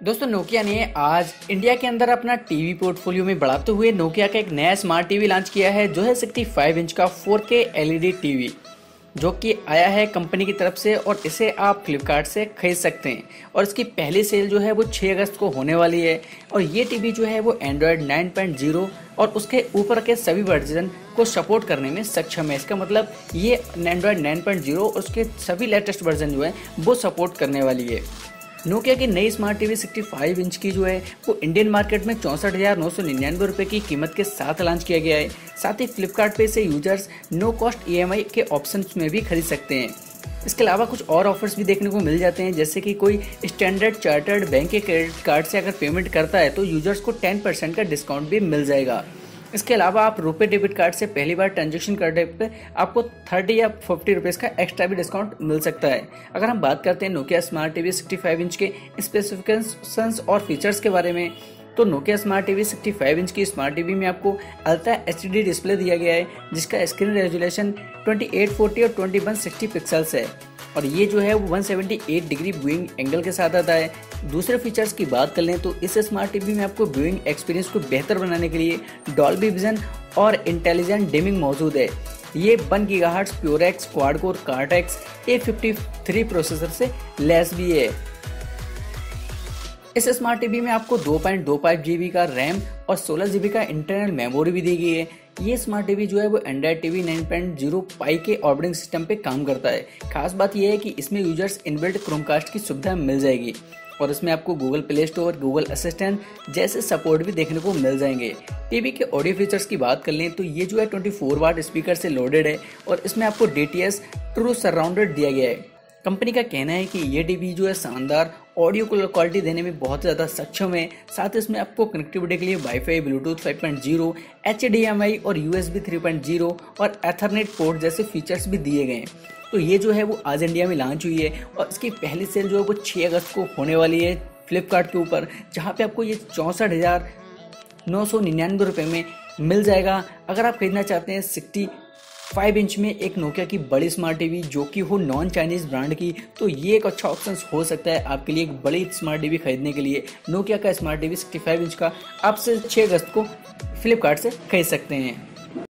दोस्तों नोकिया ने आज इंडिया के अंदर अपना टीवी पोर्टफोलियो में बढ़ाते हुए नोकिया का एक नया स्मार्ट टीवी लॉन्च किया है, जो है 65 इंच का फोर 4K एलईडी टीवी जो कि आया है कंपनी की तरफ़ से और इसे आप फ्लिपकार्ट से खरीद सकते हैं। और इसकी पहली सेल जो है वो 6 अगस्त को होने वाली है। और ये टीवी जो है वो एंड्रॉयड 9.0 और उसके ऊपर के सभी वर्जन को सपोर्ट करने में सक्षम है। इसका मतलब ये एंड्रॉयड 9.0 और उसके सभी लेटेस्ट वर्जन जो है, वो सपोर्ट करने वाली है। नोकिया की नई स्मार्ट टीवी 65 इंच की जो है, वो इंडियन मार्केट में चौंसठ हज़ार नौ सौ निन्यानवे रुपये की कीमत के साथ लॉन्च किया गया है। साथ ही फ्लिपकार्ट पे से यूज़र्स नो कॉस्ट ई के ऑप्शन में भी खरीद सकते हैं। इसके अलावा कुछ और ऑफर्स भी देखने को मिल जाते हैं, जैसे कि कोई स्टैंडर्ड चार्टर्ड बैंक के क्रेडिट कार्ड से अगर पेमेंट करता है तो यूज़र्स को 10 परसेंट का डिस्काउंट भी मिल जाएगा। इसके अलावा आप रुपए डेबिट कार्ड से पहली बार ट्रांजेक्शन करने पर आपको थर्टी या फिफ्टी रुपीज़ का एक्स्ट्रा भी डिस्काउंट मिल सकता है। अगर हम बात करते हैं नोकिया स्मार्ट टीवी 65 इंच के स्पेसिफिकेशंस और फीचर्स के बारे में तो नोकिया स्मार्ट टीवी 65 इंच की स्मार्ट टीवी में आपको अल्ट्रा एच डी डिस्प्ले दिया गया है, जिसका स्क्रीन रेजोल्यूशन 2840 और 2160 पिक्सल्स है। और ये जो है वो 178 डिग्री व्यूइंग एंगल के साथ आता है। दूसरे फीचर्स की बात कर लें तो इस स्मार्ट टीवी में आपको व्यूइंग एक्सपीरियंस को बेहतर बनाने के लिए डॉल्बी विजन और इंटेलिजेंट डिमिंग मौजूद है। ये one giga hertz प्योरेक्स quad core cortex A fifty three processor से लेस भी है। इस स्मार्ट टीवी में आपको 2.25 जीबी का रैम और 16 जीबी का इंटरनल मेमोरी भी दी गई है। ये स्मार्ट टीवी जो है वो एंड्रॉइड टीवी 9.0 पाई के ऑपरेटिंग सिस्टम पे काम करता है। खास बात यह है कि इसमें यूज़र्स इनबिल्ट क्रोमकास्ट की सुविधा मिल जाएगी और इसमें आपको Google Play Store Google Assistant जैसे सपोर्ट भी देखने को मिल जाएँगे। टीवी के ऑडियो फीचर्स की बात कर लें तो ये जो है 24 वाट स्पीकर से लोडेड है और इसमें आपको डीटीएस ट्रू सराउंडेड दिया गया है। कंपनी का कहना है कि ये टीवी जो है शानदार ऑडियो क्वालिटी देने में बहुत ज़्यादा सक्षम है। साथ ही इसमें आपको कनेक्टिविटी के लिए वाईफाई ब्लूटूथ 5.0 एचडीएमआई और यूएसबी 3.0 और एथरनेट पोर्ट जैसे फीचर्स भी दिए गए हैं। तो ये जो है वो आज इंडिया में लॉन्च हुई है और इसकी पहली सेल जो है वो छः अगस्त को होने वाली है फ्लिपकार्ट के ऊपर, जहाँ पे आपको ये चौंसठ हज़ार नौ सौ निन्यानवे रुपये में मिल जाएगा। अगर आप खरीदना चाहते हैं सिक्सटी फाइव इंच में एक नोकिया की बड़ी स्मार्ट टीवी जो कि हो नॉन चाइनीज़ ब्रांड की तो ये एक अच्छा ऑप्शन हो सकता है आपके लिए एक बड़ी स्मार्ट टीवी खरीदने के लिए। नोकिया का smart TV sixty five inch का आपसे छः अगस्त को फ्लिपकार्ट से खरीद सकते हैं।